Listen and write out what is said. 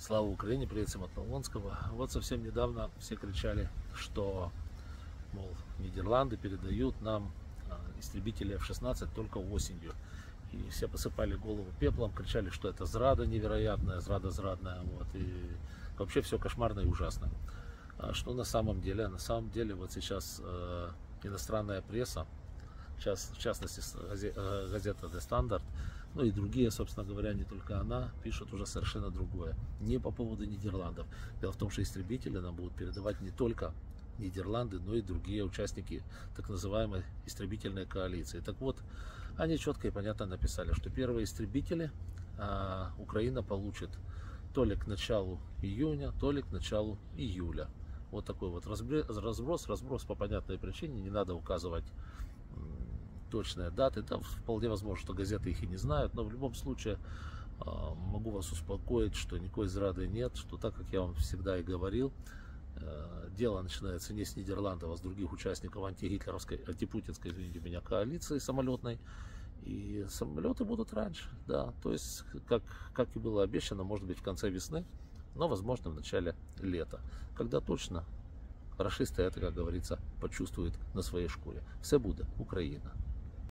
Слава Украине, привет всем от Полонского. Вот совсем недавно все кричали, что, мол, Нидерланды передают нам а, истребители F-16 только осенью. И все посыпали голову пеплом, кричали, что это зрада невероятная, зрада зрадная. Вот, и вообще все кошмарно и ужасно. А что на самом деле? На самом деле вот сейчас э, иностранная пресса, сейчас, в частности э, газета The Standard, ну и другие, собственно говоря, не только она, пишут уже совершенно другое. Не по поводу Нидерландов. Дело в том, что истребители нам будут передавать не только Нидерланды, но и другие участники так называемой истребительной коалиции. Так вот, они четко и понятно написали, что первые истребители а, Украина получит то ли к началу июня, то ли к началу июля. Вот такой вот разброс, разброс по понятной причине, не надо указывать точные даты. Там вполне возможно, что газеты их и не знают, но в любом случае а, могу вас успокоить, что никакой зрады нет, что так, как я вам всегда и говорил, э, дело начинается не с Нидерландов, а с других участников антигитлеровской, антипутинской, извините меня, коалиции самолетной. И самолеты будут раньше, да. То есть, как, как и было обещано, может быть, в конце весны, но, возможно, в начале лета. Когда точно, расисты это, как говорится, почувствуют на своей шкуре. Все будет, Украина.